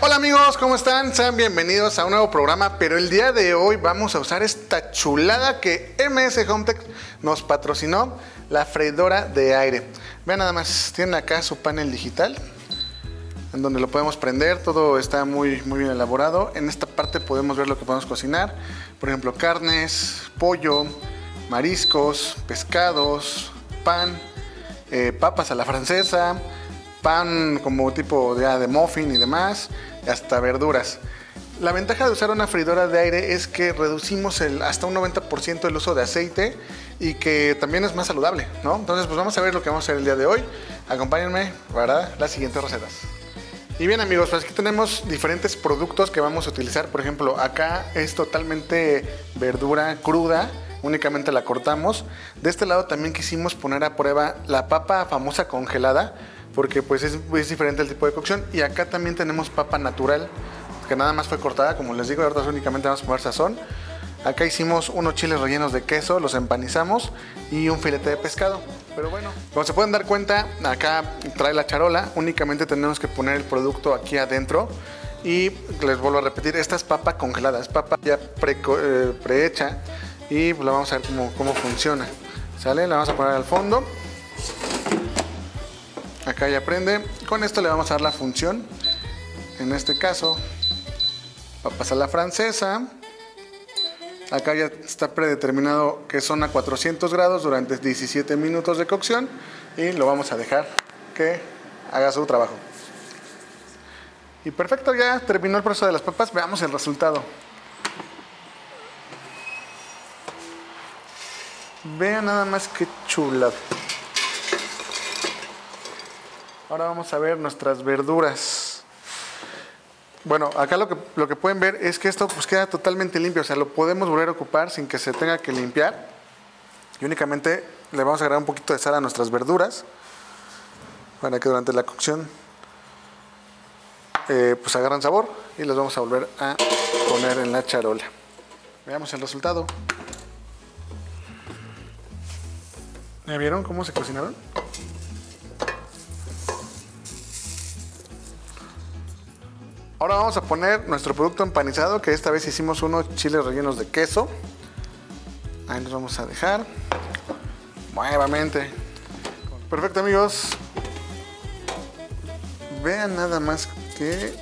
Hola amigos, ¿cómo están? Sean bienvenidos a un nuevo programa, pero el día de hoy vamos a usar esta chulada que MS Hometech nos patrocinó, la freidora de aire. Vean nada más, tienen acá su panel digital, en donde lo podemos prender, todo está muy, muy bien elaborado. En esta parte podemos ver lo que podemos cocinar, por ejemplo, carnes, pollo, mariscos, pescados, pan, eh, papas a la francesa, pan como tipo de, de muffin y demás, hasta verduras. La ventaja de usar una freidora de aire es que reducimos el, hasta un 90% el uso de aceite y que también es más saludable, ¿no? Entonces, pues vamos a ver lo que vamos a hacer el día de hoy. Acompáñenme para las siguientes recetas. Y bien amigos, pues aquí tenemos diferentes productos que vamos a utilizar. Por ejemplo, acá es totalmente verdura cruda, únicamente la cortamos. De este lado también quisimos poner a prueba la papa famosa congelada porque pues es, diferente el tipo de cocción. Y acá también tenemos papa natural, que nada más fue cortada, como les digo, ahorita únicamente vamos a poner sazón. Acá hicimos unos chiles rellenos de queso, los empanizamos y un filete de pescado. Pero bueno, como se pueden dar cuenta, acá trae la charola, únicamente tenemos que poner el producto aquí adentro. Y les vuelvo a repetir, esta es papa congelada, es papa ya eh, prehecha y la vamos a ver cómo, cómo funciona. ¿Sale? La vamos a poner al fondo. Acá ya prende. Con esto le vamos a dar la función. En este caso, papas a la francesa. Acá ya está predeterminado que son a 400 grados durante 17 minutos de cocción y lo vamos a dejar que haga su trabajo. Y perfecto, ya terminó el proceso de las papas. Veamos el resultado. Vean nada más que chulado. Ahora vamos a ver nuestras verduras. Bueno, acá lo que, lo que pueden ver es que esto pues queda totalmente limpio, o sea, lo podemos volver a ocupar sin que se tenga que limpiar. Y únicamente le vamos a agregar un poquito de sal a nuestras verduras para que durante la cocción eh, pues agarran sabor y los vamos a volver a poner en la charola. Veamos el resultado. ¿Ya vieron cómo se cocinaron? Ahora vamos a poner nuestro producto empanizado, que esta vez hicimos unos chiles rellenos de queso. Ahí los vamos a dejar. Nuevamente. Perfecto amigos. Vean nada más que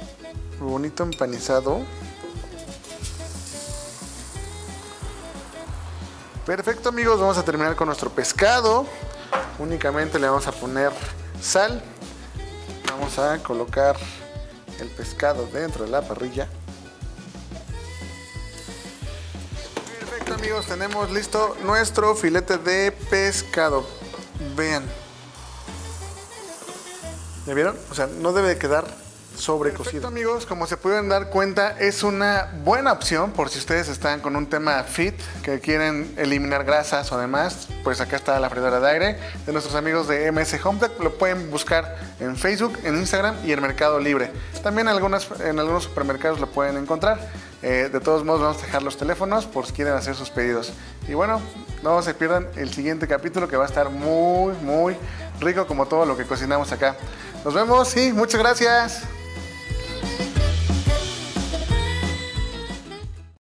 bonito empanizado. Perfecto amigos, vamos a terminar con nuestro pescado. Únicamente le vamos a poner sal. Vamos a colocar el pescado dentro de la parrilla. Perfecto amigos, tenemos listo nuestro filete de pescado. Vean. ¿Ya vieron? O sea, no debe quedar sobrecocido. Perfecto amigos, como se pueden dar cuenta, es una buena opción por si ustedes están con un tema fit, que quieren eliminar grasas o demás, pues acá está la freidora de aire de nuestros amigos de MS HomeTech, lo pueden buscar en Facebook, en Instagram y en Mercado Libre. También algunas, en algunos supermercados lo pueden encontrar. Eh, de todos modos vamos a dejar los teléfonos por si quieren hacer sus pedidos. Y bueno, no se pierdan el siguiente capítulo que va a estar muy, muy rico como todo lo que cocinamos acá. Nos vemos y muchas gracias.